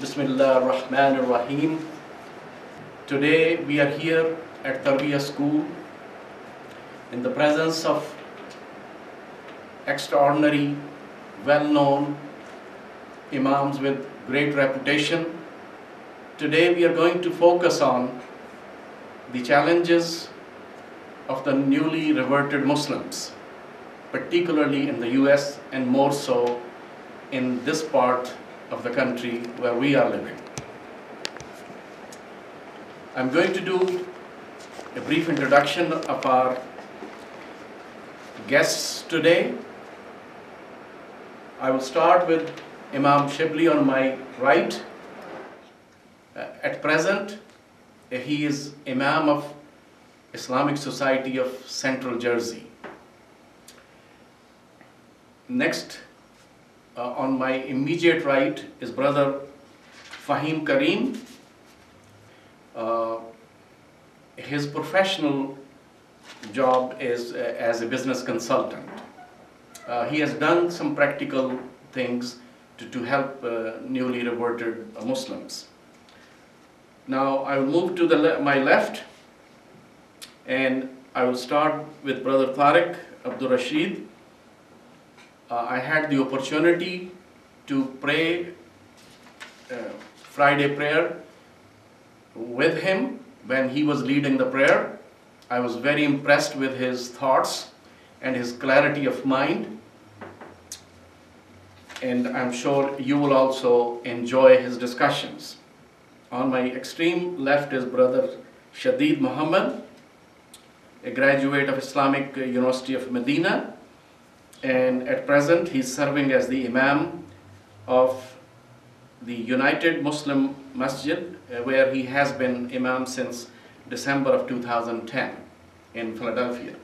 Bismillah ar-Rahman ar-Rahim. Today we are here at Tarbiya School in the presence of extraordinary, well-known imams with great reputation. Today we are going to focus on the challenges of the newly reverted Muslims, particularly in the US and more so in this part of the country where we are living. I'm going to do a brief introduction of our guests today. I will start with Imam Shibli on my right. Uh, at present, uh, he is Imam of Islamic Society of Central Jersey. Next, uh, on my immediate right is brother Fahim Kareem. Uh, his professional job is uh, as a business consultant. Uh, he has done some practical things to, to help uh, newly reverted Muslims. Now I will move to the le- my left and I will start with brother Tariq Abdul Rashid. Uh, I had the opportunity to pray uh, Friday prayer with him when he was leading the prayer. I was very impressed with his thoughts and his clarity of mind. And I'm sure you will also enjoy his discussions. On my extreme left is brother Shadid Muhammad, a graduate of Islamic University of Medina and at present he's serving as the Imam of the United Muslim Masjid, uh, where he has been Imam since December of 2010 in Philadelphia.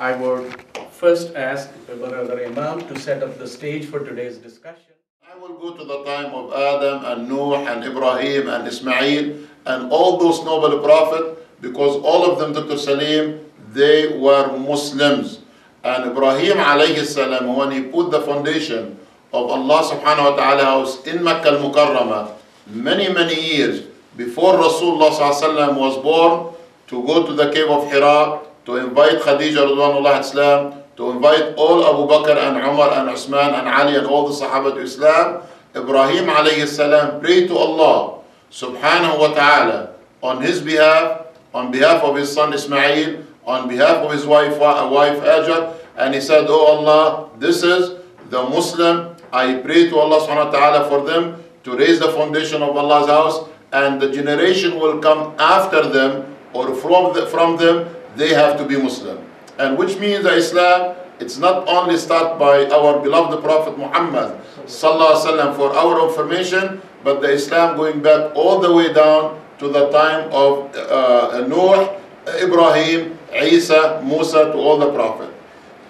I would first ask Brother Imam to set up the stage for today's discussion. I will go to the time of Adam and Noah and Ibrahim and Ismail and all those noble prophets because all of them, Dr. Salim, they were Muslims. And Ibrahim alayhi salam, when he put the foundation of Allah subhanahu wa ta'ala house in Makkah al-Mukarramah, many, many years before Rasulullah sallallahu was born, to go to the cave of Hira, to invite Khadija radwanullah islam, to invite all Abu Bakr and Umar and Usman and Ali and all the Sahaba to Islam, Ibrahim alayhi salam prayed to Allah subhanahu wa ta'ala on his behalf, on behalf of his son Ismail, on behalf of his wife, wife Hajar, and he said, Oh Allah, this is the Muslim. I pray to Allah subhanahu wa ta'ala for them to raise the foundation of Allah's house, and the generation will come after them or from, the, from them, they have to be Muslim. And which means that Islam, it's not only start by our beloved Prophet Muhammad wasallam for our information, but the Islam going back all the way down to the time of uh, Noah, Ibrahim, Isa, Musa, to all the prophets.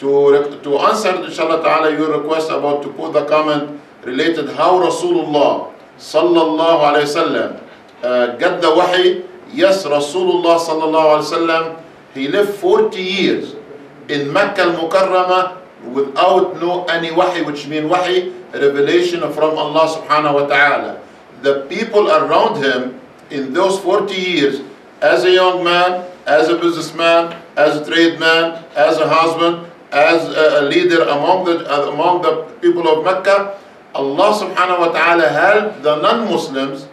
To, to answer, inshallah ta'ala, your request about to put the comment related how Rasulullah sallallahu alayhi wasallam uh, get the wahi. Yes, Rasulullah sallallahu alayhi wasallam, he lived 40 years in Mecca al-Mukarramah without no any wahi, which means wahi, revelation from Allah subhanahu wa ta'ala. The people around him in those 40 years, as a young man, as a businessman, as a trade man, as a husband, as a leader among the uh, among the people of Mecca, Allah subhanahu wa ta'ala helped the non-Muslims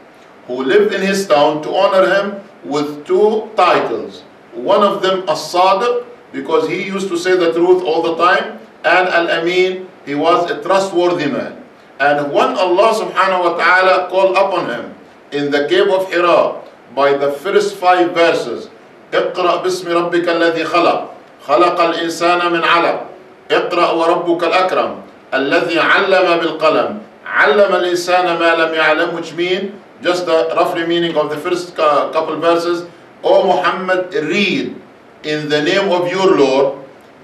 who lived in his town to honor him with two titles. One of them as-Sadiq, because he used to say the truth all the time, and Al-Amin, he was a trustworthy man. And when Allah subhanahu wa ta'ala called upon him in the cave of Hira by the first five verses, اقرأ باسم ربك الذي خلق خلق الإنسان من علق اقرأ وربك الأكرم الذي علم بالقلم علم الإنسان ما لم يعلم which mean just the roughly meaning of the first couple verses O Muhammad read in the name of your Lord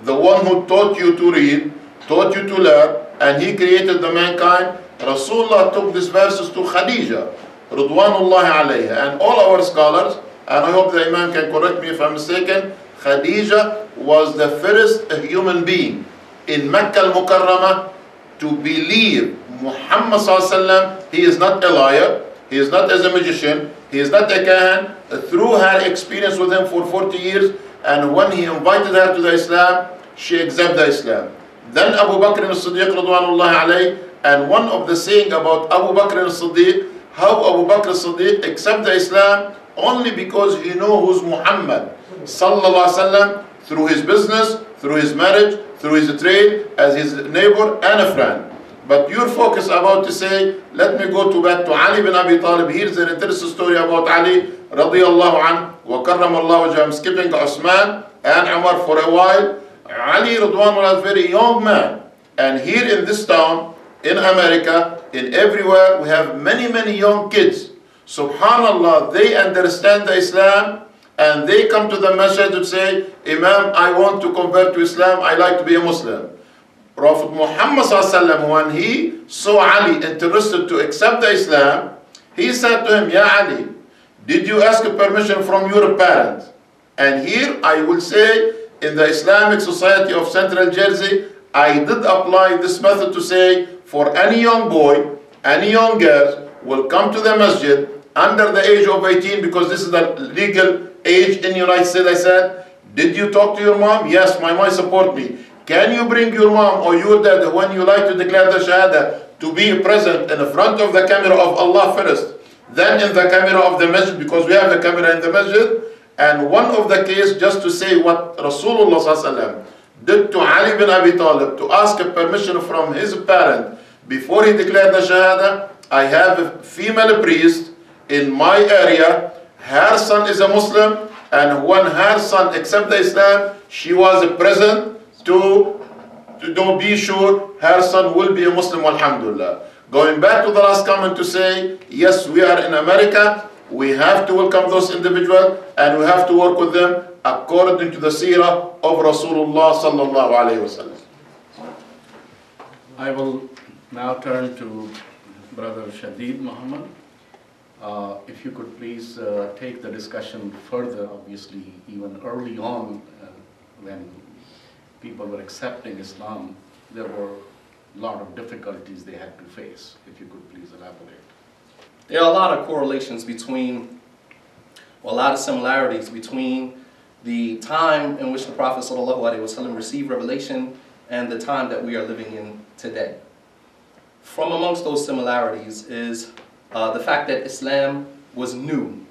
the one who taught you to read taught you to learn and he created the mankind Rasulullah took these verses to Khadija Ridwanullah alayha and all our scholars and I hope the Imam can correct me if I'm mistaken Khadija was the first human being in Mecca al-Mukarramah to believe Muhammad sallallahu he is not a liar, he is not as a magician, he is not a kahan. Through her experience with him for 40 years, and when he invited her to the Islam, she accepted the Islam. Then Abu Bakr as-Siddiq and one of the saying about Abu Bakr as-Siddiq, how Abu Bakr as-Siddiq accepted the Islam only because he know who's Muhammad sallallahu alaihi wasallam through his business, through his marriage, through his trade, as his neighbor and a friend. But your focus about to say, let me go to back to Ali bin Abi Talib. Here's an interesting story about Ali radiallahu anh, wa karram Allah I'm skipping Osman and Umar for a while. Ali Radwan was a very young man. And here in this town, in America, in everywhere, we have many, many young kids. Subhanallah, they understand the Islam and they come to the masjid and say, Imam, I want to convert to Islam, I like to be a Muslim. Prophet Muhammad when he saw Ali interested to accept the Islam, he said to him, Ya Ali, did you ask permission from your parents? And here I will say, in the Islamic Society of Central Jersey, I did apply this method to say, for any young boy, any young girl will come to the masjid under the age of 18 because this is the legal age in United States, I said, did you talk to your mom? Yes, my mom support me. Can you bring your mom or your dad when you like to declare the Shahada to be present in front of the camera of Allah first, then in the camera of the masjid because we have the camera in the masjid. And one of the case just to say what Rasulullah did to Ali bin Abi Talib to ask a permission from his parent before he declared the Shahada. I have a female priest in my area her son is a Muslim, and when her son accepted Islam, she was a present to, to, to be sure her son will be a Muslim, alhamdulillah. Going back to the last comment to say, yes, we are in America, we have to welcome those individuals, and we have to work with them according to the seerah of Rasulullah sallallahu alayhi wasallam. I will now turn to Brother Shadid Muhammad. Uh, if you could please uh, take the discussion further, obviously, even early on uh, when people were accepting Islam, there were a lot of difficulties they had to face. If you could please elaborate. There are a lot of correlations between, well, a lot of similarities between the time in which the Prophet ﷺ received revelation and the time that we are living in today. From amongst those similarities is uh, the fact that Islam was new.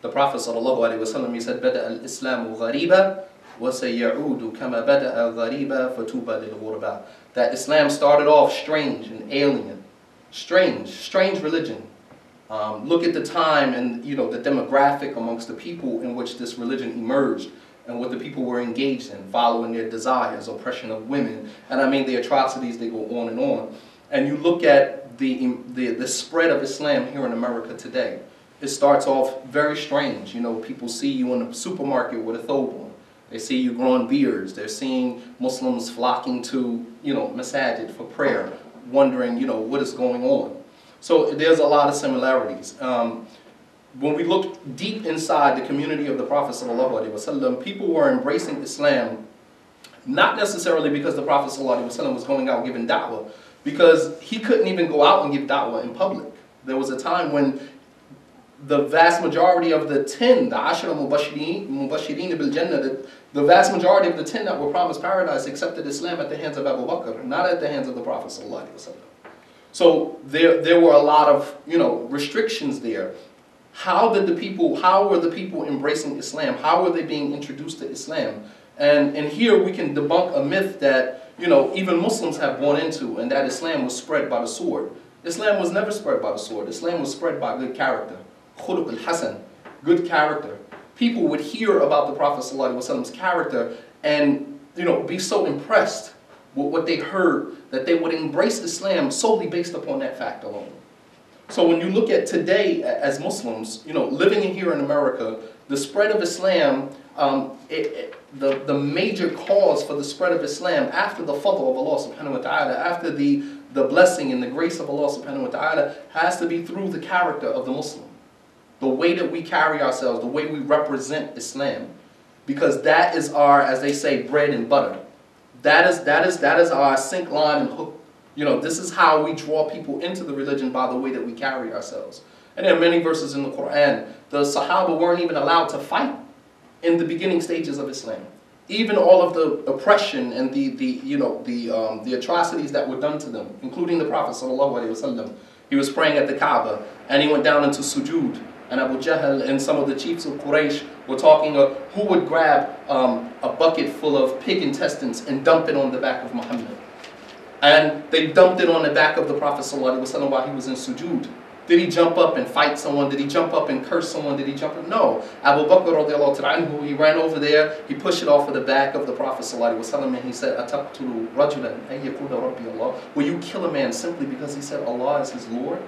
The Prophet ﷺ, he said, بدأ الإسلام غريبا وسيعود كما بدأ غريبا فتوبى للغرباء. That Islam started off strange and alien. Strange, strange religion. Um, look at the time and you know the demographic amongst the people in which this religion emerged and what the people were engaged in, following their desires, oppression of women, and I mean the atrocities they go on and on. And you look at the, the, the spread of Islam here in America today. It starts off very strange. You know, people see you in a supermarket with a thobe. They see you growing beards. They're seeing Muslims flocking to, you know, masajid for prayer, wondering, you know, what is going on. So there's a lot of similarities. Um, when we look deep inside the community of the Prophet ﷺ, people were embracing Islam not necessarily because the Prophet ﷺ was going out giving da'wah, because he couldn't even go out and give da'wah in public. There was a time when the vast majority of the 10, the Ashra Mubashirin bil Jannah, the, the vast majority of the 10 that were promised paradise accepted Islam at the hands of Abu Bakr, not at the hands of the Prophet So there, there were a lot of, you know, restrictions there. How did the people, how were the people embracing Islam? How were they being introduced to Islam? And, and here we can debunk a myth that you know, even Muslims have bought into, and that Islam was spread by the sword. Islam was never spread by the sword. Islam was spread by good character. Khuluq al-Hasan, good character. People would hear about the Prophet Prophet's character and, you know, be so impressed with what they heard that they would embrace Islam solely based upon that fact alone. So when you look at today as Muslims, you know, living in here in America, the spread of Islam um, it, it, the, the major cause for the spread of Islam after the fadl of Allah subhanahu wa ta'ala, after the, the blessing and the grace of Allah subhanahu wa ta'ala, has to be through the character of the Muslim. The way that we carry ourselves, the way we represent Islam. Because that is our, as they say, bread and butter. That is, that is, that is our sink line and hook You know, this is how we draw people into the religion by the way that we carry ourselves. And there are many verses in the Quran. The Sahaba weren't even allowed to fight in the beginning stages of Islam. Even all of the oppression and the, the you know the um, the atrocities that were done to them, including the Prophet wasallam. He was praying at the Kaaba and he went down into sujood. And Abu Jahl and some of the chiefs of Quraysh were talking of who would grab um, a bucket full of pig intestines and dump it on the back of Muhammad. And they dumped it on the back of the Prophet ﷺ while he was in sujood. Did he jump up and fight someone? Did he jump up and curse someone? Did he jump up? No. Abu Bakr anhu, he ran over there, he pushed it off of the back of the Prophet ﷺ and he said, Ataqtulu rajulan Rabbi Allah. Will you kill a man simply because he said Allah is his Lord?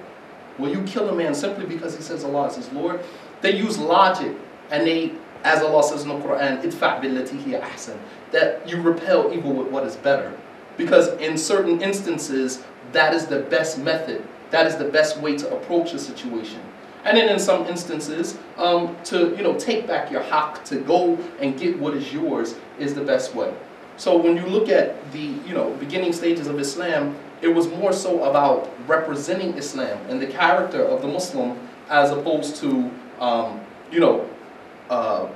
Will you kill a man simply because he says Allah is his Lord? They use logic and they, as Allah says in the Quran, idfa' billati ahsan, that you repel evil with what is better. Because in certain instances, that is the best method. That is the best way to approach a situation. And then in some instances, um, to you know take back your haq, to go and get what is yours, is the best way. So when you look at the you know beginning stages of Islam, it was more so about representing Islam and the character of the Muslim, as opposed to um, you know uh,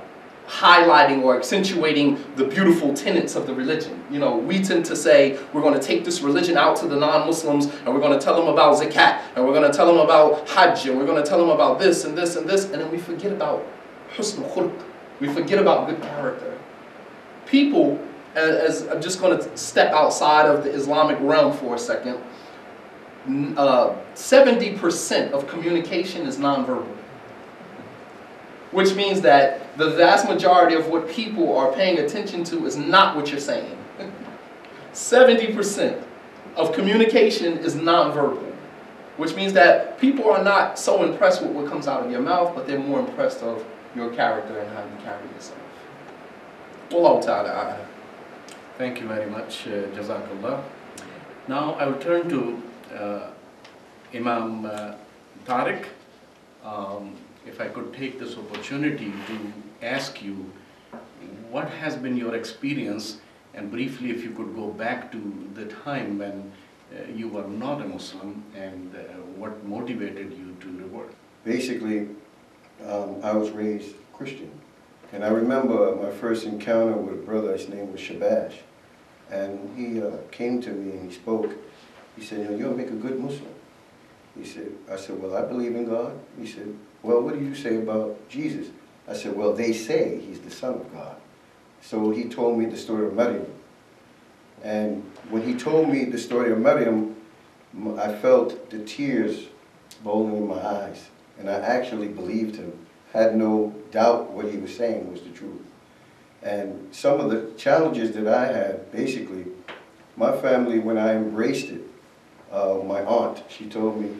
highlighting or accentuating the beautiful tenets of the religion. You know, we tend to say we're going to take this religion out to the non-Muslims and we're going to tell them about zakat and we're going to tell them about hajj and we're going to tell them about this and this and this and then we forget about husn khulq. We forget about good character. People, as, I'm just going to step outside of the Islamic realm for a second, 70% uh, of communication is nonverbal which means that the vast majority of what people are paying attention to is not what you're saying. 70% of communication is nonverbal, which means that people are not so impressed with what comes out of your mouth, but they're more impressed of your character and how you carry yourself. Wallahu ta'ala. Thank you very much, uh, Jazakallah. Now I will turn to uh, Imam uh, Tariq. Um, if I could take this opportunity to ask you, what has been your experience, and briefly if you could go back to the time when uh, you were not a Muslim, and uh, what motivated you to revert? Basically, um, I was raised Christian. And I remember my first encounter with a brother, his name was Shabash. And he uh, came to me and he spoke. He said, you know, you'll make a good Muslim. He said, I said, well, I believe in God. He said, well, what do you say about Jesus? I said, well, they say he's the Son of God. So he told me the story of Maryam. And when he told me the story of Maryam, I felt the tears rolling in my eyes. And I actually believed him, had no doubt what he was saying was the truth. And some of the challenges that I had, basically, my family, when I embraced it, uh, my aunt, she told me,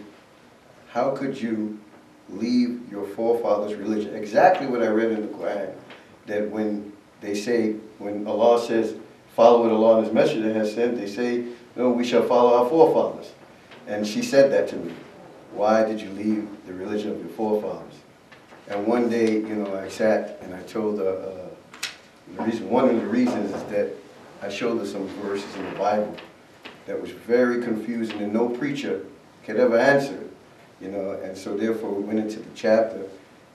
how could you leave your forefathers' religion. Exactly what I read in the Quran, that when they say, when Allah says, follow what Allah and His Messenger has said, they say, no, we shall follow our forefathers. And she said that to me. Why did you leave the religion of your forefathers? And one day, you know, I sat and I told her, uh, the reason, one of the reasons is that I showed her some verses in the Bible that was very confusing and no preacher could ever answer it you know, and so therefore we went into the chapter,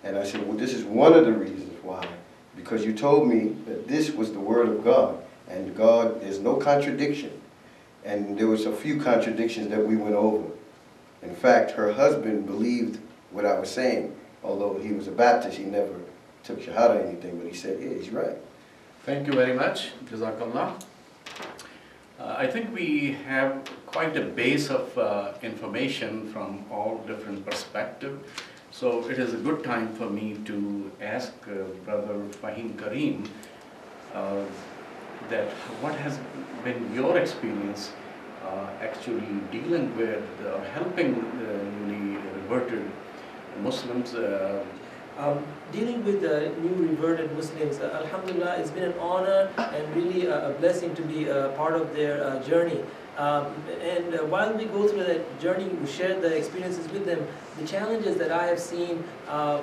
and I said, well, this is one of the reasons why, because you told me that this was the word of God, and God, there's no contradiction. And there was a few contradictions that we went over. In fact, her husband believed what I was saying, although he was a Baptist, he never took Shahada or anything, but he said, yeah, he's right. Thank you very much. Jazakallah. Uh, I think we have quite a base of uh, information from all different perspectives. So it is a good time for me to ask uh, Brother Fahim Karim uh, that what has been your experience uh, actually dealing with uh, helping the newly reverted Muslims um, dealing with the new reverted Muslims, uh, Alhamdulillah, it's been an honor and really a, blessing to be a part of their uh, journey. Um, and uh, while we go through that journey, we share the experiences with them. The challenges that I have seen, um,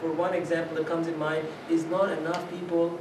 for one example that comes in mind, is not enough people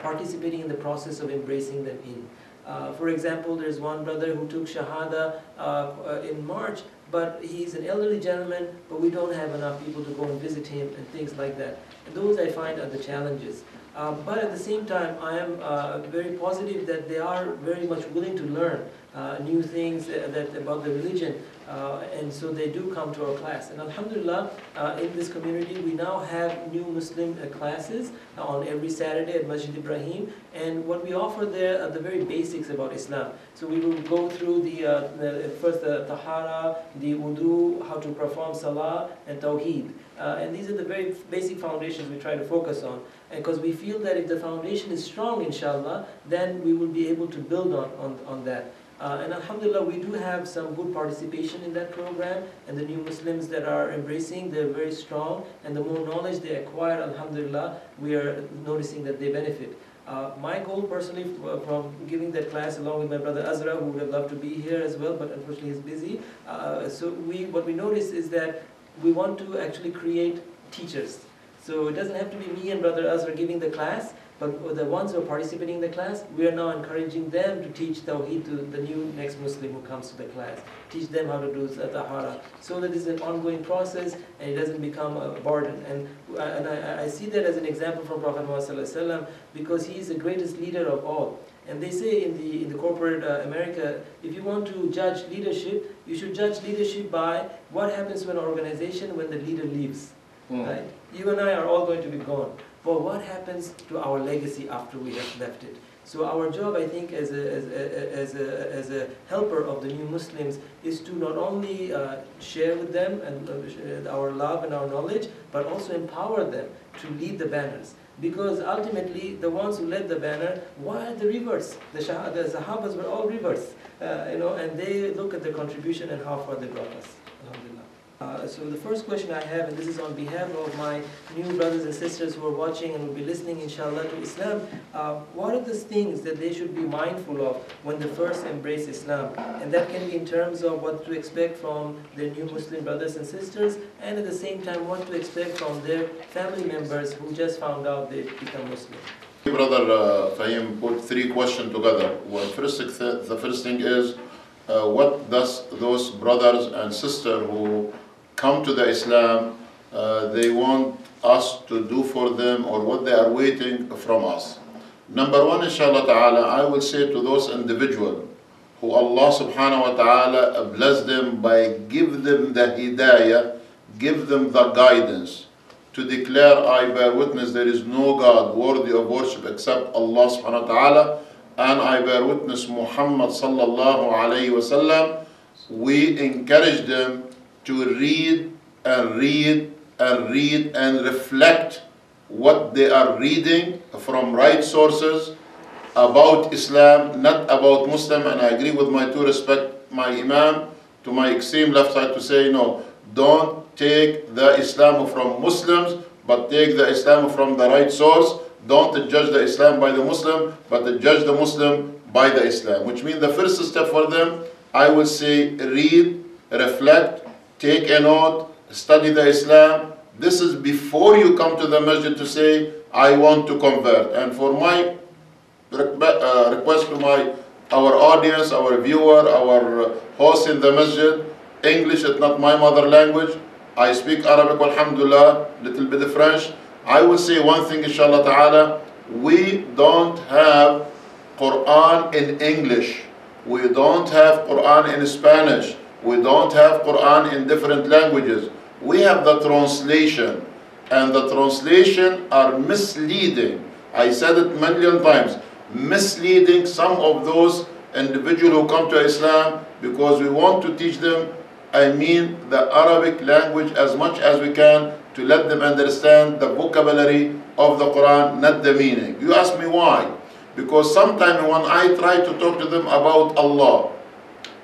participating in the process of embracing them in. Uh, for example, there's one brother who took Shahada uh, uh, in March, but he's an elderly gentleman, but we don't have enough people to go and visit him and things like that. And those I find are the challenges. Um, but at the same time, I am uh, very positive that they are very much willing to learn uh, new things that, about the religion. Uh, and so they do come to our class. And Alhamdulillah, uh, in this community, we now have new Muslim uh, classes on every Saturday at Masjid Ibrahim. And what we offer there are the very basics about Islam. So we will go through the, uh, the first the tahara, the wudu, how to perform salah, and tawheed. Uh, and these are the very basic foundations we try to focus on. Because we feel that if the foundation is strong, inshallah, then we will be able to build on, on, on that. Uh, and Alhamdulillah, we do have some good participation in that program, and the new Muslims that are embracing, they're very strong, and the more knowledge they acquire, Alhamdulillah, we are noticing that they benefit. Uh, my goal personally uh, from giving that class along with my brother Azra, who would have loved to be here as well, but unfortunately he's busy. Uh, so we, what we notice is that we want to actually create teachers. So it doesn't have to be me and brother Azra giving the class, but the ones who are participating in the class, we are now encouraging them to teach Tawheed to the new next Muslim who comes to the class. Teach them how to do Tahara. So that is an ongoing process and it doesn't become a burden. And, and I, I see that as an example from Prophet Muhammad because he is the greatest leader of all. And they say in the, in the corporate uh, America, if you want to judge leadership, you should judge leadership by what happens to an organization when the leader leaves. Mm. Right? You and I are all going to be gone. But what happens to our legacy after we have left it? So our job, I think, as a, as a, as a, as a helper of the new Muslims is to not only uh, share with them and uh, our love and our knowledge, but also empower them to lead the banners. Because ultimately, the ones who led the banner were the reverts. The, Shah the Sahabas were all reverts, uh, you know, and they look at the contribution and how far they brought us. Uh, so the first question I have, and this is on behalf of my new brothers and sisters who are watching and will be listening, inshallah, to Islam, uh, what are the things that they should be mindful of when they first embrace Islam? And that can be in terms of what to expect from their new Muslim brothers and sisters, and at the same time, what to expect from their family members who just found out they've become Muslim. Brother uh, Fahim put three questions together. Well, first, the first thing is, uh, what does those brothers and sisters who come to the Islam, uh, they want us to do for them or what they are waiting from us. Number one, inshallah ta'ala, I will say to those individuals who Allah subhanahu wa ta'ala bless them by give them the hidayah, give them the guidance to declare, I bear witness there is no God worthy of worship except Allah subhanahu wa ta'ala, and I bear witness Muhammad sallallahu alayhi wa sallam. We encourage them to read and read and read and reflect what they are reading from right sources about Islam, not about Muslim. And I agree with my two respect my Imam to my extreme left side to say no, don't take the Islam from Muslims, but take the Islam from the right source. Don't judge the Islam by the Muslim, but judge the Muslim by the Islam. Which means the first step for them, I would say read, reflect, take a note, study the Islam. This is before you come to the masjid to say, I want to convert. And for my uh, request to my our audience, our viewer, our host in the masjid, English is not my mother language. I speak Arabic, alhamdulillah, little bit of French. I will say one thing, inshallah ta'ala. We don't have Quran in English. We don't have Quran in Spanish. We don't have Quran in different languages. We have the translation, and the translation are misleading. I said it million times, misleading some of those individuals who come to Islam because we want to teach them, I mean the Arabic language as much as we can to let them understand the vocabulary of the Quran, not the meaning. You ask me why? Because sometimes when I try to talk to them about Allah,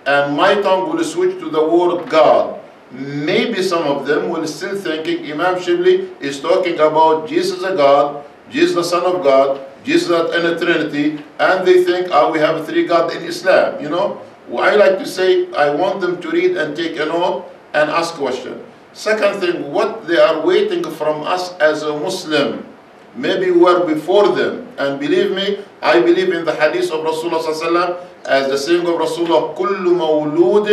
and my tongue will switch to the word God. Maybe some of them will still thinking Imam Shibli is talking about Jesus a God, Jesus the Son of God, Jesus in a Trinity, and they think, oh, we have three God in Islam, you know. Well, I like to say, I want them to read and take a note and ask question. Second thing, what they are waiting from us as a Muslim, maybe we were before them, And believe me, I believe in the hadith of Rasulullah sallallahu alaihi wasallam as the saying of Rasulullah, كل مولود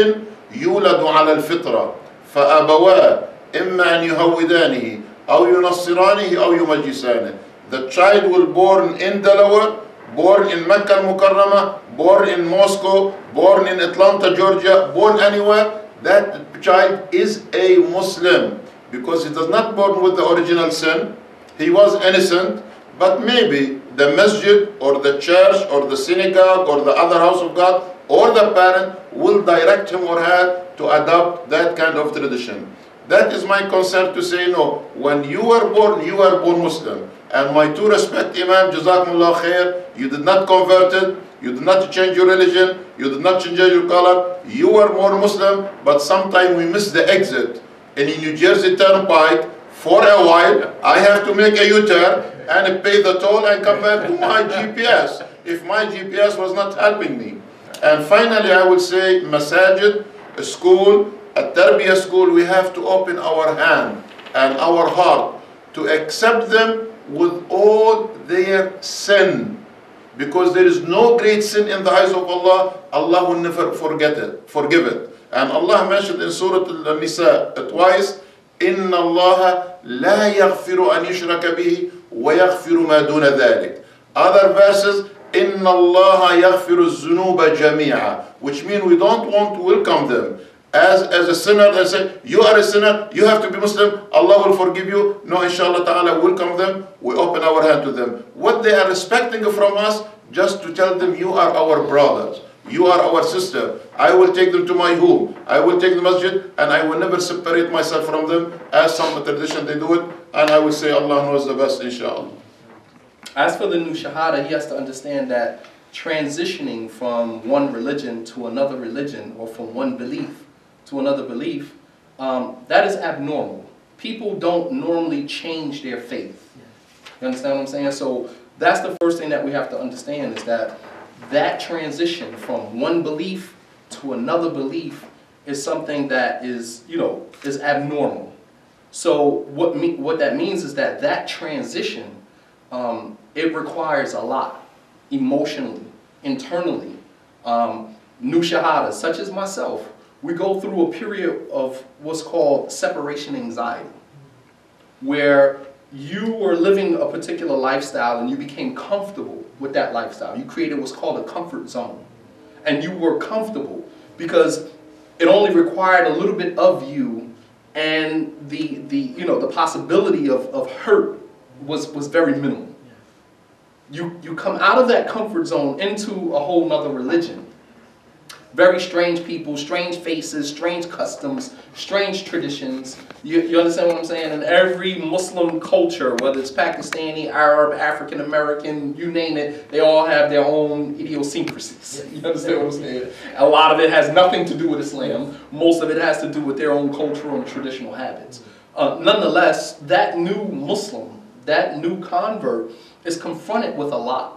يولد على الفطرة فأبواه إما أن يهودانه أو ينصرانه أو يمجسانه. The child will born in Delaware, born in Mecca al-Mukarramah, born in Moscow, born in Atlanta, Georgia, born anywhere, that child is a Muslim because he does not born with the original sin. he was innocent, but maybe the masjid or the church or the synagogue or the other house of God or the parent will direct him or her to adopt that kind of tradition. That is my concern to say no. When you were born, you were born Muslim. And my two respect Imam, Jazakumullah khair, you did not convert it, you did not change your religion, you did not change your color, you were more Muslim, but sometimes we miss the exit. And in New Jersey Turnpike, for a while, I have to make a U-turn and pay the toll and come back to my GPS, if my GPS was not helping me. And finally, I would say masajid, a school, a tarbiyah school, we have to open our hand and our heart to accept them with all their sin. Because there is no great sin in the eyes of Allah, Allah will never forget it, forgive it. And Allah mentioned in Surah Al-Nisa twice, إن الله لا يغفر أن يشرك به ويغفر ما دون ذلك. Other verses, إن الله يغفر الذنوب جميعا, which means we don't want to welcome them as, as a sinner and say, you are a sinner, you have to be Muslim, Allah will forgive you. No, inshallah ta'ala, welcome them, we open our hand to them. What they are expecting from us, just to tell them, you are our brothers. You are our sister. I will take them to my home. I will take the masjid and I will never separate myself from them as some tradition they do it. And I will say Allah knows the best, inshallah. As for the new Shahada, he has to understand that transitioning from one religion to another religion or from one belief to another belief, um, that is abnormal. People don't normally change their faith. You understand what I'm saying? So that's the first thing that we have to understand is that that transition from one belief to another belief is something that is, you know, is abnormal. So what me, what that means is that that transition, um, it requires a lot, emotionally, internally. Um, new shahadas, such as myself, we go through a period of what's called separation anxiety, where you were living a particular lifestyle and you became comfortable with that lifestyle. You created what's called a comfort zone. And you were comfortable because it only required a little bit of you and the, the, you know, the possibility of, of hurt was, was very minimal. You, you come out of that comfort zone into a whole nother religion very strange people, strange faces, strange customs, strange traditions. You, you understand what I'm saying? In every Muslim culture, whether it's Pakistani, Arab, African American, you name it, they all have their own idiosyncrasies. You understand what I'm saying? A lot of it has nothing to do with Islam. Most of it has to do with their own cultural and traditional habits. Uh, nonetheless, that new Muslim, that new convert, is confronted with a lot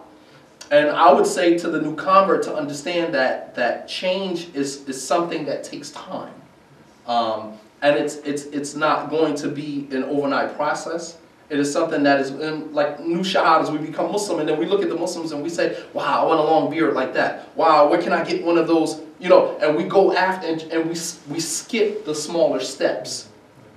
and I would say to the new convert to understand that that change is, is something that takes time. Um, and it's, it's, it's not going to be an overnight process. It is something that is in, like new shahadas, we become Muslim and then we look at the Muslims and we say, wow, I want a long beard like that. Wow, where can I get one of those? You know, and we go after and, and we, we skip the smaller steps,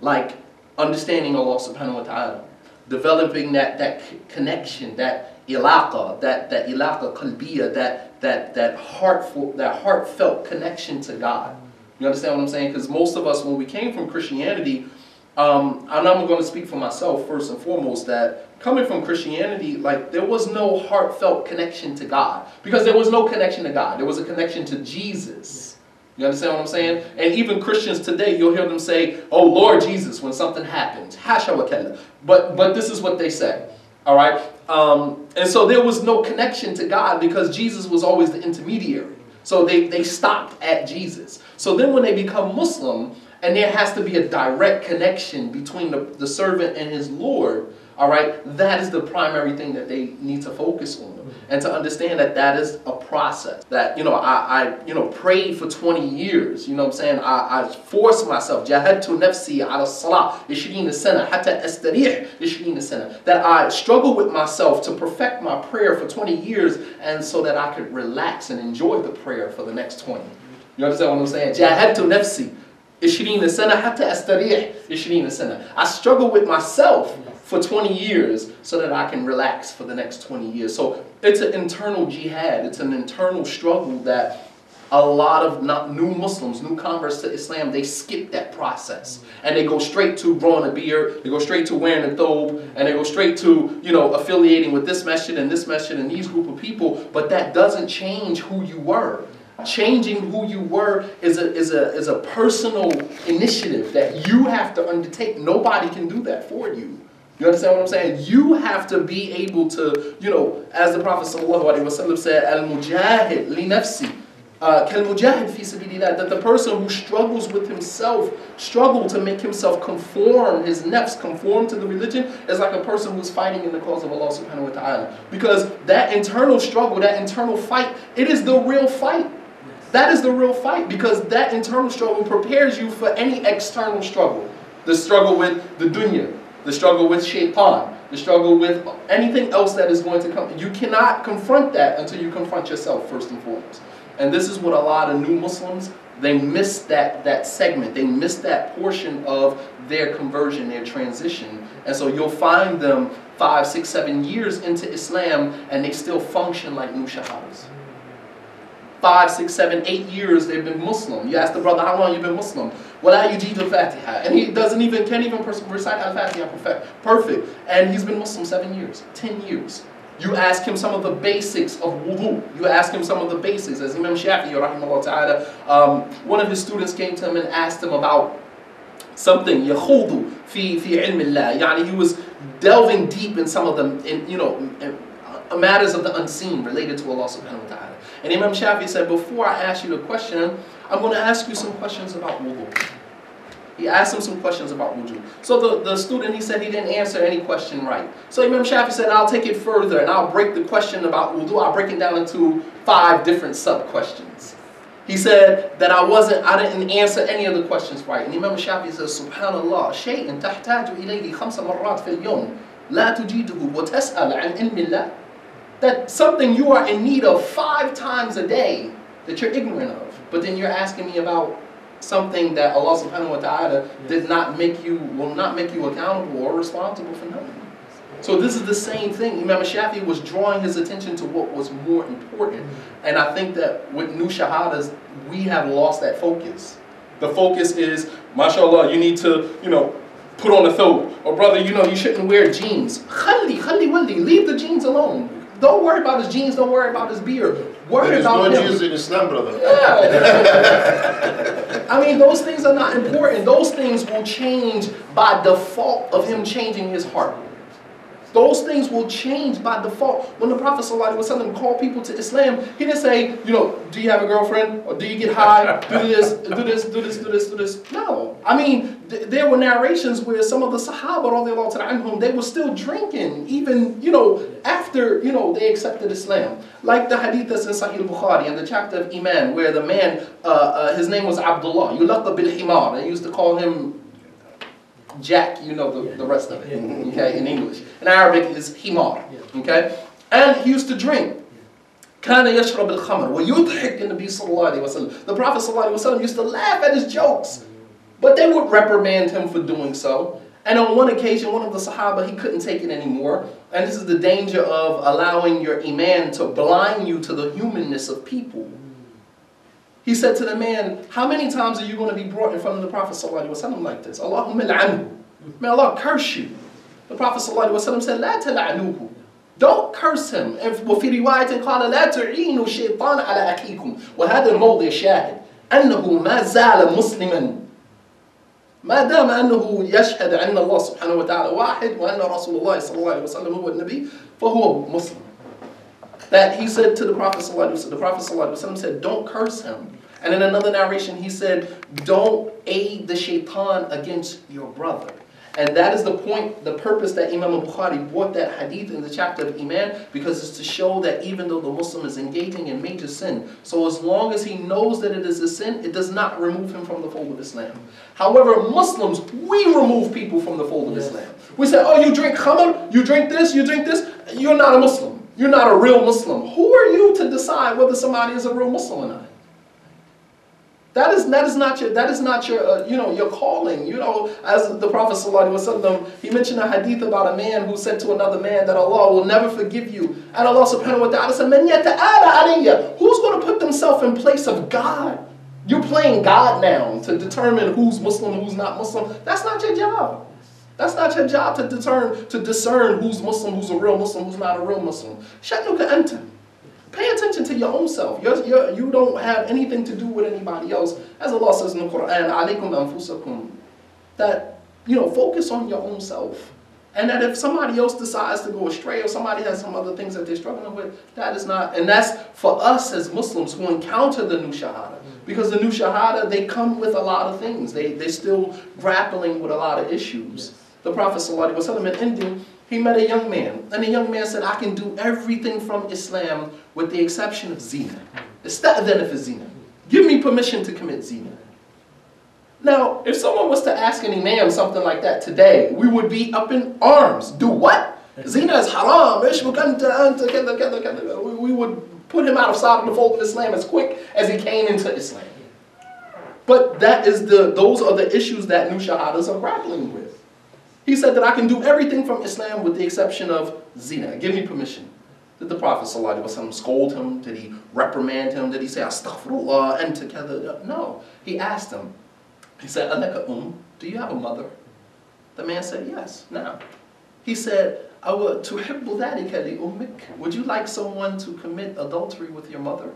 like understanding Allah subhanahu wa ta'ala, developing that, that connection, that ilaqa, that, that ilaqa qalbiya, that, that, that, heartful, that heartfelt connection to God. You understand what I'm saying? Because most of us, when we came from Christianity, um, and I'm going to speak for myself first and foremost, that coming from Christianity, like there was no heartfelt connection to God. Because there was no connection to God. There was a connection to Jesus. You understand what I'm saying? And even Christians today, you'll hear them say, oh Lord Jesus, when something happens. But, but this is what they say. All right? Um, and so there was no connection to God because Jesus was always the intermediary. So they, they stopped at Jesus. So then when they become Muslim, and there has to be a direct connection between the, the servant and his Lord, all right, that is the primary thing that they need to focus on, and to understand that that is a process. That you know, I, I you know prayed for 20 years. You know, what I'm saying I, I forced myself. Jahad to nafsi ala salah ishirin sana hatta estarih ishirin sana. That I struggled with myself to perfect my prayer for 20 years, and so that I could relax and enjoy the prayer for the next 20. You understand what I'm saying? Jahad to nafsi. 20 sana hatta astarih 20 sana. I struggle with myself for 20 years so that I can relax for the next 20 years. So it's an internal jihad, it's an internal struggle that a lot of new Muslims, new converts to Islam, they skip that process. And they go straight to growing a beard, they go straight to wearing a thobe, and they go straight to, you know, affiliating with this masjid and this masjid and these group of people, but that doesn't change who you were. Changing who you were is a, is, a, is a personal initiative that you have to undertake. Nobody can do that for you. You understand what I'm saying? You have to be able to, you know, as the Prophet ﷺ said, Al-Mujahid li nafsi. Uh, Kal-Mujahid that the person who struggles with himself, struggle to make himself conform, his nafs, conform to the religion, is like a person who's fighting in the cause of Allah subhanahu wa ta'ala. Because that internal struggle, that internal fight, it is the real fight. That is the real fight because that internal struggle prepares you for any external struggle. The struggle with the dunya, the struggle with shaitan, the struggle with anything else that is going to come. You cannot confront that until you confront yourself first and foremost. And this is what a lot of new Muslims, they miss that, that segment. They miss that portion of their conversion, their transition. And so you'll find them five, six, seven years into Islam and they still function like new shahadas five, six, seven, eight years they've been Muslim. You ask the brother, how long you been Muslim? Without you did the Fatiha. And he doesn't even, can't even recite al-Fatiha perfect, perfect. And he's been Muslim seven years, ten years. You ask him some of the basics of wudu. You ask him some of the basics. As Imam Shafi'i, rahimahullah ta'ala, um, one of his students came to him and asked him about something, yakhudu fi, fi ilmillah. Yani he was delving deep in some of the, in, you know, uh, matters of the unseen related to Allah subhanahu wa ta'ala. And Imam Shafi said, before I ask you the question, I'm going to ask you some questions about wudu. He asked him some questions about wudu. So the, the student, he said he didn't answer any question right. So Imam Shafi said, I'll take it further and I'll break the question about wudu. I'll break it down into five different sub-questions. He said that I wasn't, I didn't answer any of the questions right. And Imam Shafi says, Subhanallah, شيء تحتاج إليه خمس مرات في اليوم لا تجيده وتسأل عن علم الله that something you are in need of five times a day that you're ignorant of. But then you're asking me about something that Allah subhanahu wa ta'ala did not make you, will not make you accountable or responsible for knowing. So this is the same thing. Imam Shafi was drawing his attention to what was more important. Mm-hmm. And I think that with new shahadas, we have lost that focus. The focus is, mashallah, you need to, you know, put on a thobe. Or brother, you know, you shouldn't wear jeans. Khali, khali, wali, leave the jeans alone. Don't worry about his jeans. Don't worry about his beard. Worry There is about no him. Jews in Islam, brother. Yeah. I mean, those things are not important. Those things will change by default of him changing his heart. Those things will change by default. When the Prophet ﷺ called people to Islam, he didn't say, you know, do you have a girlfriend? Or do you get high? Do this, do this, do this, do this, do this. No. I mean, th- there were narrations where some of the Sahaba, anhum, they were still drinking, even, you know, after, you know, they accepted Islam. Like the hadith that's in Sahih Bukhari in the chapter of Iman, where the man, uh, uh, his name was Abdullah, yulaqqa bil himar. They used to call him Jack, you know the, the rest of it, okay, in English. In Arabic is himar, okay? And he used to drink. كان يشرب الخمر ويضحك النبي صلى الله عليه وسلم. The Prophet صلى الله عليه وسلم used to laugh at his jokes, but they would reprimand him for doing so. And on one occasion, one of the Sahaba, he couldn't take it anymore. And this is the danger of allowing your iman to blind you to the humanness of people. He said to the man, How many times are you going to be brought in front of the Prophet ﷺ like this? Allahumma la'anhu. May Allah curse you. The Prophet ﷺ said, La tala'anuhu. Don't curse him. And وفي رواية قال لا تعينوا الشيطان على أخيكم. وهذا الموضع شاهد أنه ما زال مسلما ما دام أنه يشهد أن الله سبحانه وتعالى واحد وأن رسول الله صلى الله عليه وسلم هو النبي فهو مسلم. that he said to the Prophet ﷺ, the Prophet ﷺ said, don't curse him. And in another narration, he said, don't aid the shaitan against your brother. And that is the point, the purpose that Imam al-Bukhari brought that hadith in the chapter of Iman, because it's to show that even though the Muslim is engaging in major sin, so as long as he knows that it is a sin, it does not remove him from the fold of Islam. However, Muslims, we remove people from the fold of Yes. Islam. We say, oh, you drink khamr, you drink this, you drink this, you're not a Muslim. You're not a real Muslim. Who are you to decide whether somebody is a real Muslim or not? That is that is not your that is not your uh, you know your calling. You know, as the Prophet ﷺ, he mentioned a hadith about a man who said to another man that Allah will never forgive you. And Allah subhanahu wa ta'ala said. Who's going to put themselves in place of God? You're playing God now to determine who's Muslim, who's not Muslim. That's not your job. That's not your job to discern to discern who's Muslim, who's a real Muslim, who's not a real Muslim. Sha'nuka anta. Pay attention to your own self. You're, you're, you don't have anything to do with anybody else. As Allah says in the Quran, alaykum anfusakum. That, you know, focus on your own self. And that if somebody else decides to go astray or somebody has some other things that they're struggling with, that is not, and that's for us as Muslims who encounter the new Shahada. Because the new Shahada, they come with a lot of things. They, they're still grappling with a lot of issues. The Prophet ﷺ in India, he met a young man. And the young man said, I can do everything from Islam with the exception of zina. Ista'adhana for zina. Give me permission to commit zina. Now, if someone was to ask an imam something like that today, we would be up in arms. Do what? Zina is haram. We- would put him out of sight of the fold of Islam as quick as he came into Islam. But that is the those are the issues that new shahadas are grappling with. He said that I can do everything from Islam with the exception of zina. Give me permission. Did the Prophet ﷺ scold him? Did he reprimand him? Did he say astaghfirullah and together? No. He asked him. He said, Alaka um, do you have a mother? The man said, yes. Now, he said, "Awa tuhibbu dhalika li ummik?" Would you like someone to commit adultery with your mother?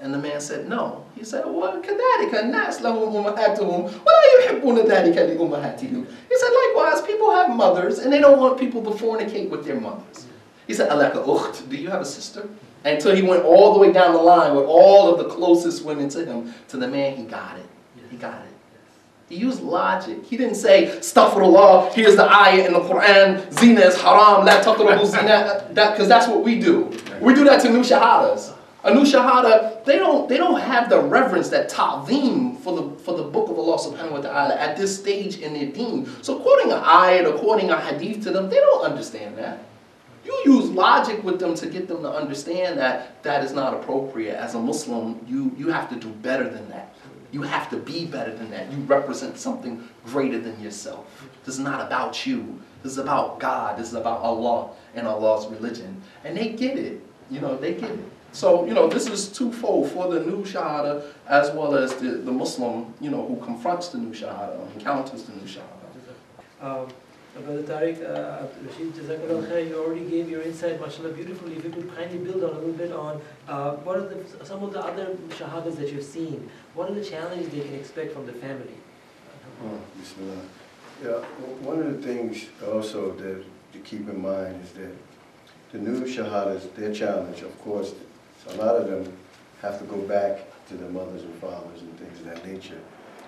And the man said, no. He said, well, كذلك الناس لهم أمهاتهم ولا يحبون ذلك لأمهاتهم. He said, likewise, people have mothers and they don't want people to fornicate with their mothers. He said, alaka ukht, do you have a sister? And until he went all the way down the line with all of the closest women to him. To the man, he got it. He got it. He used logic. He didn't say, Astaghfirullah, here's the ayah in the Quran, zina is haram, la taqrabu zina, because that's what we do. We do that to new shahadas. A new shahada, they don't, they don't have the reverence, that ta'zeem for the, for the book of Allah subhanahu wa ta'ala at this stage in their deen. So quoting an ayat or quoting a hadith to them, they don't understand that. You use logic with them to get them to understand that that is not appropriate. As a Muslim, you, you have to do better than that. You have to be better than that. You represent something greater than yourself. This is not about you. This is about God. This is about Allah and Allah's religion. And they get it. You know, they get it. So, you know, this is twofold for the new Shahada as well as the, the Muslim, you know, who confronts the new Shahada, or encounters the new Shahada. Um, Brother Tariq, uh, Rashid, Jazakallah khair, you already gave your insight, mashallah, beautifully. If you could kindly build on a little bit on uh, what are the, some of the other shahadas that you've seen, what are the challenges they can expect from the family? Oh, Bismillah. Yeah, one of the things also that to keep in mind is that the new shahadas, their challenge, of course, a lot of them have to go back to their mothers and fathers and things of that nature.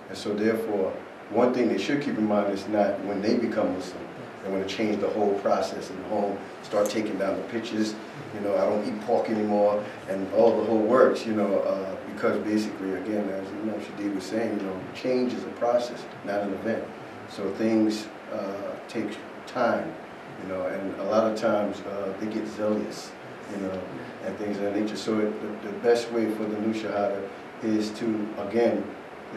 And so therefore, one thing they should keep in mind is not when they become Muslim, they want to change the whole process in the home, start taking down the pictures, you know, I don't eat pork anymore, and all the whole works, you know, uh, because basically, again, as you know, Shadid was saying, you know, change is a process, not an event. So things uh, take time, you know, and a lot of times uh, they get zealous, you know, and things of that nature. So it, the, the best way for the new Shahada is to, again,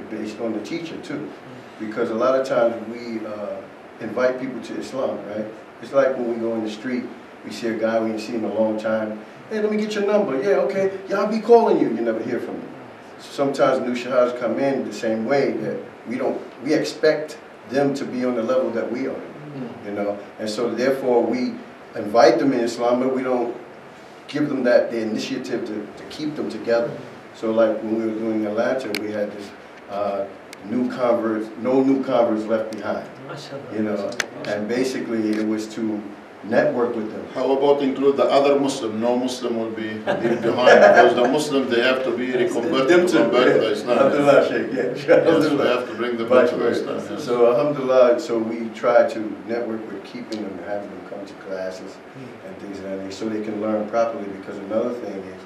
based on the teacher too. Because a lot of times we uh, invite people to Islam, right? It's like when we go in the street, we see a guy we ain't seen in a long time. Hey, let me get your number. Yeah, okay. Y'all be calling you. You never hear from them. Sometimes new shahadas come in the same way that we don't, we expect them to be on the level that we are, you know? And so therefore we invite them in Islam, but we don't give them that, the initiative to, to keep them together. So like when we were doing Atlanta, we had this uh, new converts, no new converts left behind you know, and basically it was to network with them. How about include the other Muslim? No Muslim will be left behind because the Muslim they have to be reconverted to too. come back to Islam. Alhamdulillah, Sheikh, yeah. Yes, we have to bring them back to Islam. yes. So alhamdulillah, so we try to network with keeping them, having them come to classes and things like that so they can learn properly, because another thing is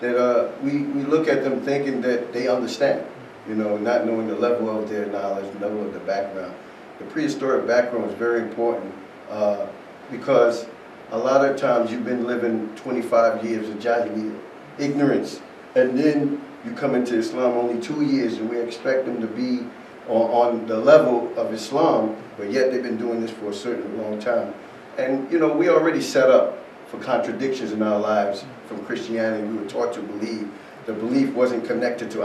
that, uh, we, we look at them thinking that they understand, you know, not knowing the level of their knowledge, level of the background. The prehistoric background is very important, uh, because a lot of times you've been living twenty-five years of jahiliyyah, ignorance, and then you come into Islam only two years, and we expect them to be on, on the level of Islam, but yet they've been doing this for a certain long time. And, you know, we already set up for contradictions in our lives from Christianity. We were taught to believe. The belief wasn't connected to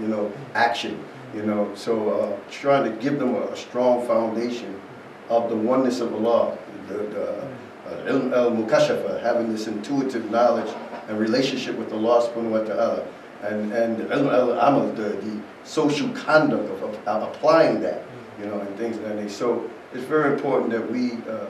you know, action, you know. So uh, trying to give them a, a strong foundation of the oneness of Allah, the, the uh, ilm al-mukashafa, having this intuitive knowledge and relationship with Allah subhanahu wa ta'ala. And, and ilm al-amal, the, the social conduct of, of, of applying that, you know, and things of that. So it's very important that we uh,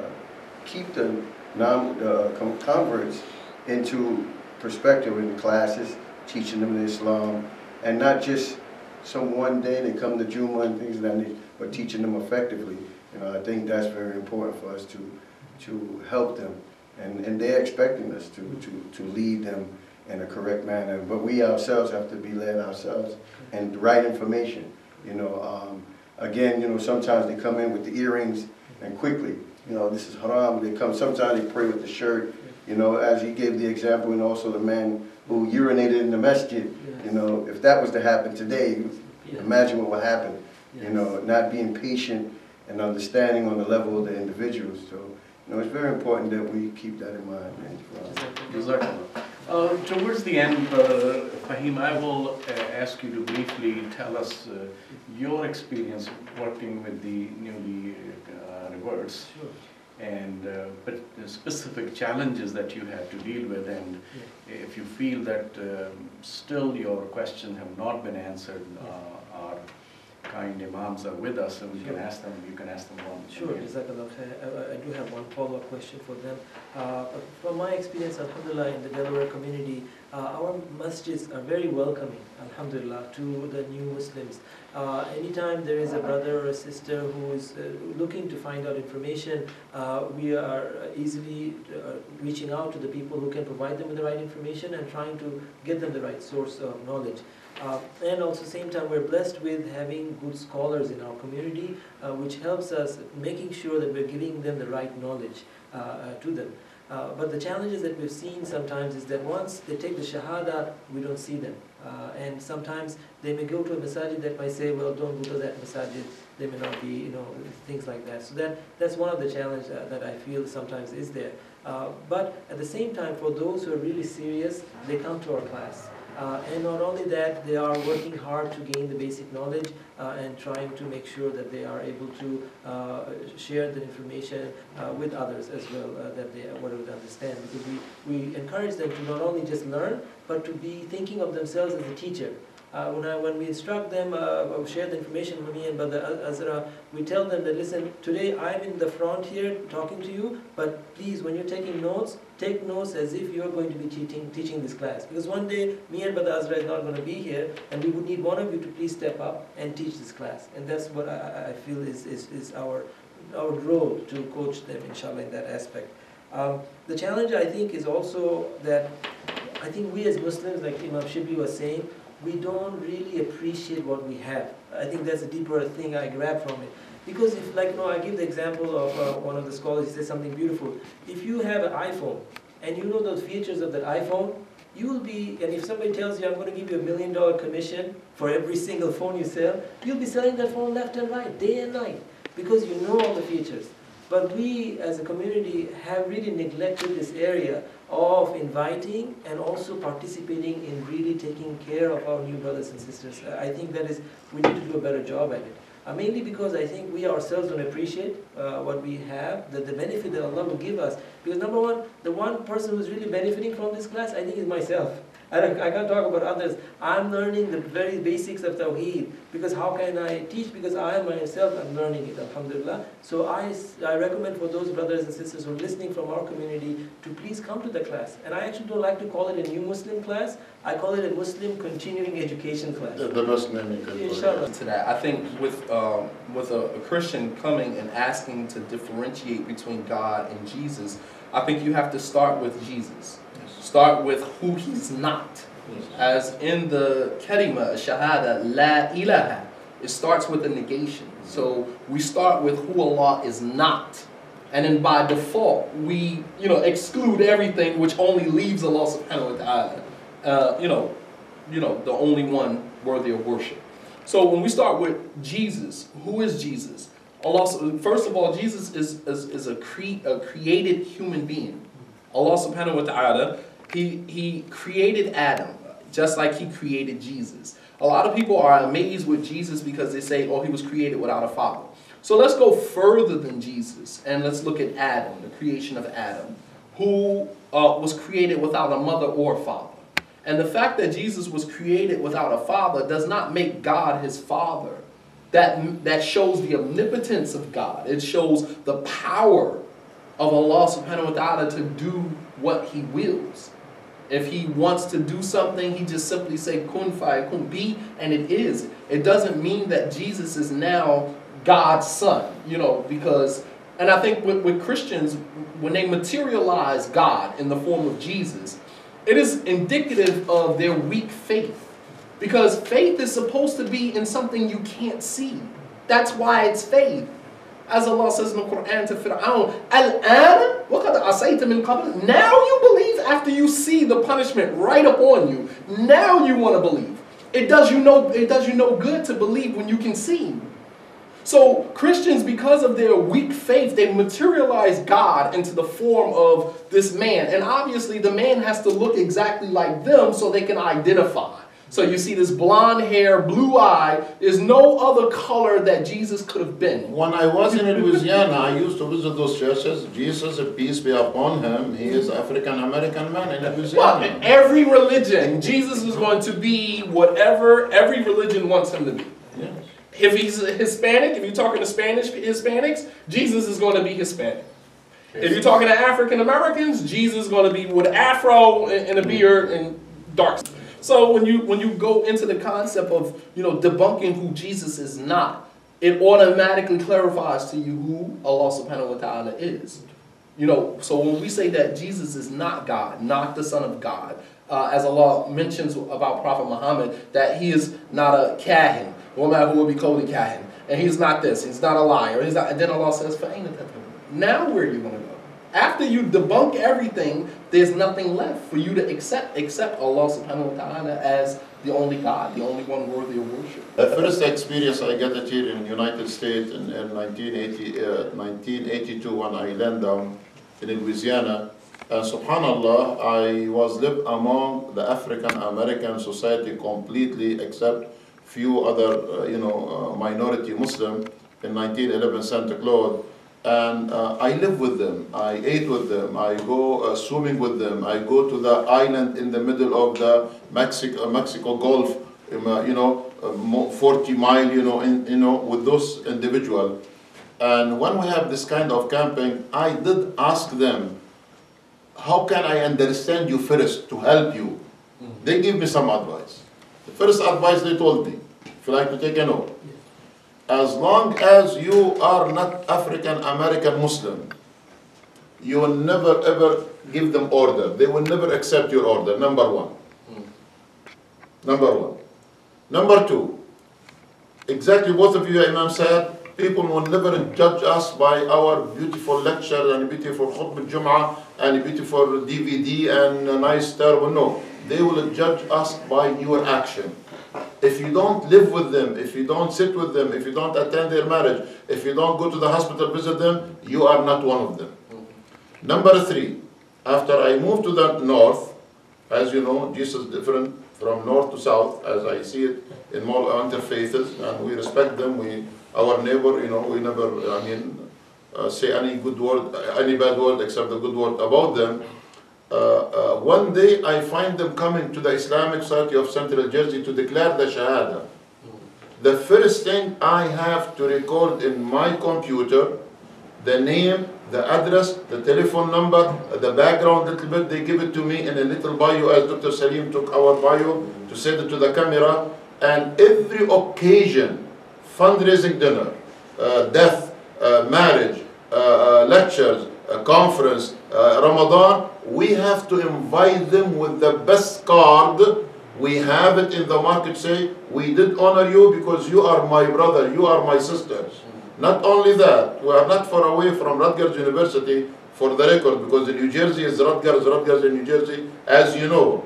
keep the non uh, converts into perspective in the classes, teaching them Islam, and not just some one day they come to Juma and things of that but teaching them effectively. You know, I think that's very important for us to, to help them. And, and they're expecting us to, to, to lead them in a correct manner. But we ourselves have to be led ourselves and the right information. You know, um, again, you know, sometimes they come in with the earrings and quickly, you know, this is haram. They come, sometimes they pray with the shirt, you know, as he gave the example, and also the man who urinated in the masjid. You know, if that was to happen today, Yeah. imagine what would happen. You know, not being patient and understanding on the level of the individuals. So, you know, it's very important that we keep that in mind. man, for Uh, Towards the end, Brother Fahim, I will uh, ask you to briefly tell us uh, your experience working with the newly uh, reverts Sure. and uh, but the specific challenges that you had to deal with and Yeah. if you feel that um, still your questions have not been answered, uh, our kind imams are with us, so we can ask them, you can ask them one. Sure, Jazakallah. I, I- I do have one follow-up question for them. Uh, from my experience, Alhamdulillah, in the Delaware community, uh, our masjids are very welcoming, Alhamdulillah, to the new Muslims. Uh, anytime there is a brother or a sister who is uh, looking to find out information, uh, we are easily uh, reaching out to the people who can provide them with the right information and trying to get them the right source of knowledge. Uh, and also same time we're blessed with having good scholars in our community uh, which helps us making sure that we're giving them the right knowledge uh, uh, to them. Uh, but the challenges that we've seen sometimes is that once they take the shahada, we don't see them. Uh, and sometimes they may go to a masajid that might say, well, don't go to that masajid. They may not be, you know, things like that. So that, that's one of the challenges that I feel sometimes is there. But at the same time, for those who are really serious, they come to our class. Uh, and not only that, they are working hard to gain the basic knowledge and trying to make sure that they are able to uh, share the information uh, with others as well uh, that they are able understand. Because we, we encourage them to not only just learn, but to be thinking of themselves as a teacher. Uh, when, I, when we instruct them, uh, share the information with me and Brother Azra, we tell them that listen, today I'm in the front here talking to you, but please, when you're taking notes, take notes as if you're going to be teaching, teaching this class. Because one day, me and Brother Azra is not going to be here, and we would need one of you to please step up and teach this class. And that's what I, I- feel is, is, is our, our role to coach them, inshallah, in that aspect. Um, the challenge, I think, is also that I think we as Muslims, like Imam Shibli was saying, we don't really appreciate what we have. I think that's a deeper thing I grab from it. Because if, like, know, I give the example of uh, one of the scholars, he says something beautiful. If you have an iPhone, and you know the features of that iPhone, you will be, and if somebody tells you, I'm going to give you a million dollar commission for every single phone you sell, you'll be selling that phone left and right, day and night, because you know all the features. But we as a community have really neglected this area of inviting and also participating in really taking care of our new brothers and sisters. I think that is, we need to do a better job at it. Uh, mainly because I think we ourselves don't appreciate uh, what we have, the, the benefit that Allah will give us. Because number one, the one person who's really benefiting from this class, I think is myself. I, don't, I can't talk about others. I'm learning the very basics of Tawheed because how can I teach? Because I myself am learning it, Alhamdulillah. So I, I recommend for those brothers and sisters who are listening from our community to please come to the class. And I actually don't like to call it a new Muslim class. I call it a Muslim continuing education class. The the best name you can put. Inshallah. to that. I think with um, with a, a Christian coming and asking to differentiate between God and Jesus, I think you have to start with Jesus. Start with who He's not. As in the kalima, shahada, la ilaha, it starts with a negation. So we start with who Allah is not. And then by default, we you know exclude everything which only leaves Allah subhanahu wa ta'ala. Uh, you know, you know, the only one worthy of worship. So when we start with Jesus, who is Jesus? Allah, first of all, Jesus is, is, is a, cre- a created human being. Allah subhanahu wa ta'ala, he, he created Adam, just like he created Jesus. A lot of people are amazed with Jesus because they say, oh, he was created without a father. So let's go further than Jesus and let's look at Adam, the creation of Adam, who uh, was created without a mother or father. And the fact that Jesus was created without a father does not make God his father. That, that shows the omnipotence of God. It shows the power of Allah subhanahu wa ta'ala to do what he wills. If he wants to do something, he just simply say kun fayakun, be, and it is. It doesn't mean that Jesus is now God's son, you know, because, and I think with, with Christians, when they materialize God in the form of Jesus, it is indicative of their weak faith. Because faith is supposed to be in something you can't see. That's why it's faith. As Allah says in the Quran to Fir'aun, Al-an وَقَدْ عَصَيْتَ مِنْ قَبْلِ Now you believe after you see the punishment right upon you. Now you want to believe. It does you no, it does you no good to believe when you can see. So Christians, because of their weak faith, they materialize God into the form of this man. And obviously the man has to look exactly like them so they can identify. So you see this blonde hair, blue eye. There's no other color that Jesus could have been. When I was in Louisiana, I used to visit those churches. Jesus, peace be upon him, he is African American man in Well, Louisiana. every religion, Jesus is going to be whatever every religion wants him to be. Yes. If he's Hispanic, if you're talking to Spanish Hispanics, Jesus is going to be Hispanic. If you're talking to African Americans, Jesus is going to be with afro and and a beard and dark. So when you when you go into the concept of you know debunking who Jesus is not, it automatically clarifies to you who Allah subhanahu wa ta'ala is. You know, so when we say that Jesus is not God, not the Son of God, uh, as Allah mentions about Prophet Muhammad, that he is not a kahin, no matter who would be called a kahin, and he's not this, he's not a liar, he's not, and then Allah says, now where are you going to go? After you debunk everything there's nothing left for you to accept except Allah subhanahu wa ta'ala as the only God, the only one worthy of worship. The first experience I got here in the United States in, in 1980, uh, 1982 when I landed down in Louisiana. And subhanAllah, I was lived among the African American society completely except few other, uh, you know, uh, minority Muslim in 1911 Santa Claus. And uh, I live with them, I ate with them, I go uh, swimming with them, I go to the island in the middle of the Mexico, Mexico Gulf, um, uh, you know, uh, 40 mile, you know, in, you know, with those individual. And when we have this kind of camping, I did ask them, how can I understand you first to help you? They give me some advice. The first advice they told me, if you like to take a note, as long as you are not African American Muslim, you will never ever give them order. They will never accept your order, number one. Number one. Number two, exactly both of you, Imam said, people will never judge us by our beautiful lecture and beautiful khutbah Jum'ah and beautiful DVD and nice turban. No, they will judge us by your action. If you don't live with them, if you don't sit with them, if you don't attend their marriage, if you don't go to the hospital visit them, you are not one of them. Number three, after I moved to the north, as you know, Jesus is different from north to south, as I see it in more interfaiths, and we respect them. We, our neighbor, you know, we never, I mean, uh, say any good word, any bad word except the good word about them. Uh, uh, one day I find them coming to the Islamic Society of Central Jersey to declare the Shahada. The first thing I have to record in my computer, the name, the address, the telephone number, the background little bit, they give it to me in a little bio as Dr. Salim took our bio to send it to the camera. And every occasion, fundraising dinner, uh, death, uh, marriage, uh, lectures, conference, Ramadan, we have to invite them with the best card. We have it in the market say, we did honor you because you are my brother, you are my sisters. Not only that, we are not far away from Rutgers University for the record because in New Jersey is Rutgers, Rutgers in New Jersey, as you know.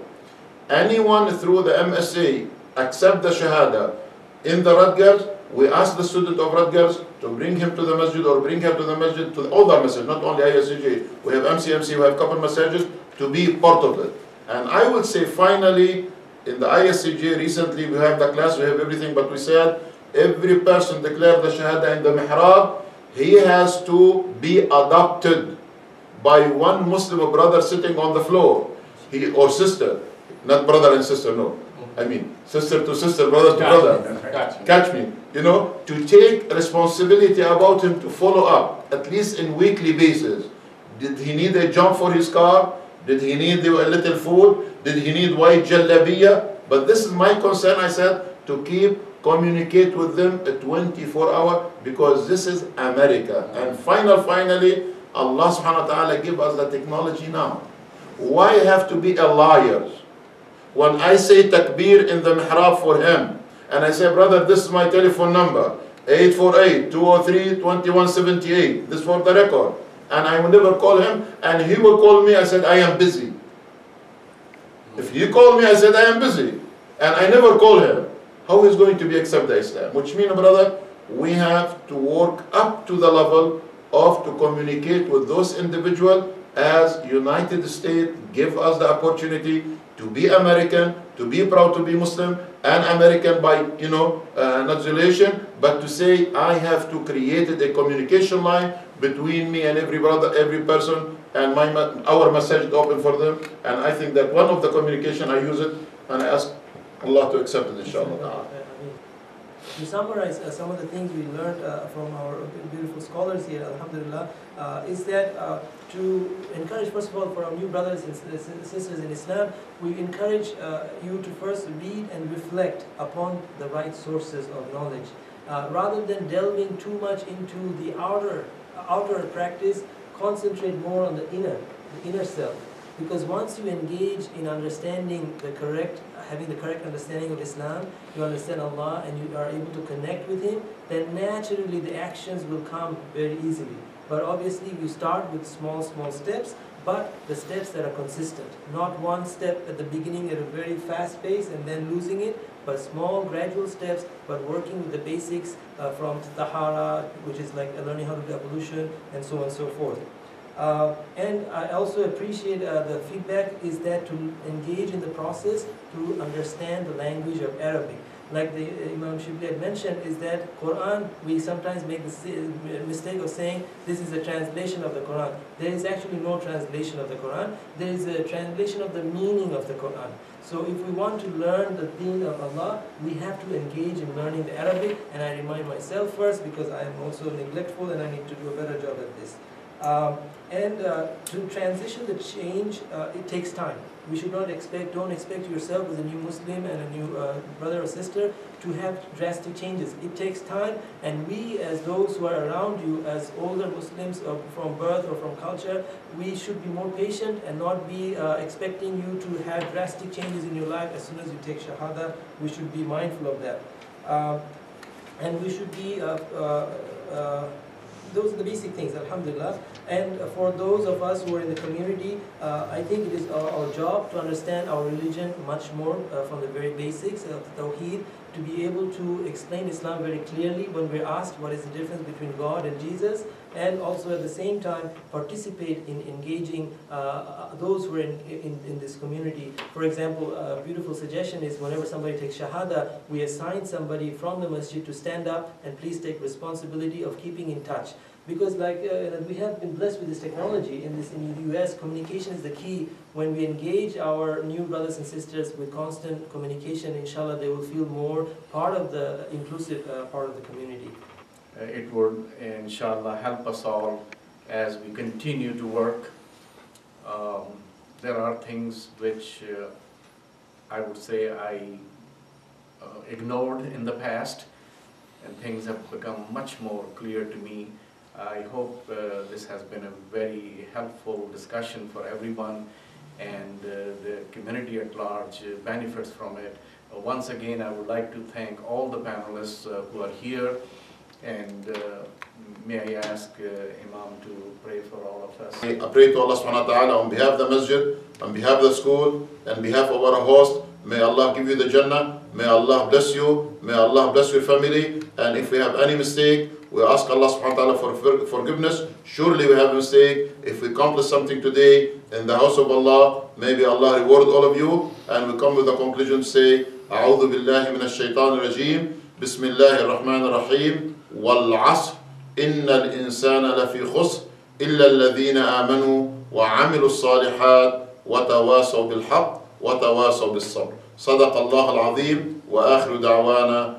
Anyone through the MSA accept the Shahada in the Rutgers, we ask the student of Rutgers to bring him to the masjid or bring her to the masjid, to the other masjid, not only ISCJ. We have MCMC, we have couple massages to be part of it. And I would say finally, in the ISCJ recently we have the class, we have everything, but we said every person declared the Shahada in the mihrab, he has to be adopted by one Muslim brother sitting on the floor, he or sister, not brother and sister, no. I mean, sister to sister, brother to brother. Gotcha. Catch me, you know, to take responsibility about him to follow up, at least in weekly basis. Did he need a jump for his car? Did he need a little food? Did he need white jalabiya? But this is my concern, I said, to keep communicate with them a 24 hour because this is America. And final, finally, Allah subhanahu wa ta'ala give us the technology now. Why have to be a liar? When I say takbir in the mihrab for him, and I say, brother, this is my telephone number, 848-203-2178, this for the record. And I will never call him, and he will call me, I said, I am busy. If he called me, I said, I am busy. And I never call him. How is going to be accept the Islam? Which means, brother, we have to work up to the level of to communicate with those individuals as United States give us the opportunity to be American, to be proud to be Muslim, and American by, you know, uh, not relation, but to say I have to create a communication line between me and every brother, every person, and my our message is open for them. And I think that one of the communication I use it, and I ask Allah to accept it, inshallah. To summarize uh, some of the things we learned uh, from our beautiful scholars here, Alhamdulillah, uh, is that uh, to encourage, first of all, for our new brothers and sisters in Islam, we encourage uh, you to first read and reflect upon the right sources of knowledge. Uh, rather than delving too much into the outer, outer practice, concentrate more on the inner, the inner self. Because once you engage in understanding the correct, having the correct understanding of Islam, you understand Allah and you are able to connect with Him, then naturally the actions will come very easily. But obviously you start with small, small steps, but the steps that are consistent. Not one step at the beginning at a very fast pace and then losing it, but small, gradual steps, but working with the basics uh, from Tahara, which is like learning how to do ablution, and so on and so forth. Uh, and I also appreciate uh, the feedback is that to engage in the process to understand the language of Arabic. Like the uh, Imam Shibli had mentioned, is that Quran, we sometimes make the mistake of saying this is a translation of the Quran. There is actually no translation of the Quran. There is a translation of the meaning of the Quran. So if we want to learn the deen of Allah, we have to engage in learning the Arabic. And I remind myself first because I am also neglectful and I need to do a better job at this. Um, and uh, to transition the change, uh, it takes time. We should not expect, don't expect yourself as a new Muslim and a new uh, brother or sister to have drastic changes. It takes time, and we, as those who are around you, as older Muslims from birth or from culture, we should be more patient and not be uh, expecting you to have drastic changes in your life as soon as you take Shahada. We should be mindful of that. Uh, and we should be uh, those are the basic things, alhamdulillah. And for those of us who are in the community, uh, I think it is our, our, job to understand our religion much more uh, from the very basics of the Tawheed, to be able to explain Islam very clearly when we're asked what is the difference between God and Jesus, and also at the same time participate in engaging uh, those who are in, in, in, this community. For example, a beautiful suggestion is whenever somebody takes Shahada, we assign somebody from the masjid to stand up and please take responsibility of keeping in touch. Because like uh, we have been blessed with this technology in this in the US communication is the key when we engage our new brothers and sisters with constant communication inshallah they will feel more part of the inclusive uh, part of the community Uh, It would, inshallah, help us all as we continue to work. Um, There are things which uh, I would say I uh, ignored in the past, and things have become much more clear to me. I hope uh, this has been a very helpful discussion for everyone, and uh, the community at large benefits from it. Uh, Once again, I would like to thank all the panelists uh, who are here, and uh, may I ask uh, Imam to pray for all of us? I pray to Allah subhanahu wa ta'ala on behalf of the masjid, on behalf of the school, and behalf of our host. May Allah give you the Jannah. May Allah bless you. May Allah bless your family. And if we have any mistake, we ask Allah subhanahu wa ta'ala for for- forgiveness. Surely we have a mistake. If we accomplish something today in the house of Allah, maybe Allah reward all of you. And we come with the conclusion say, أعوذ بالله من الشيطان بسم الله الرحمن الرحيم والعصر إن لفي خسر إلا الذين آمنوا وعملوا الصالحات وتواصوا بالحق وتواصوا بالصبر صدق الله العظيم وآخر دعوانا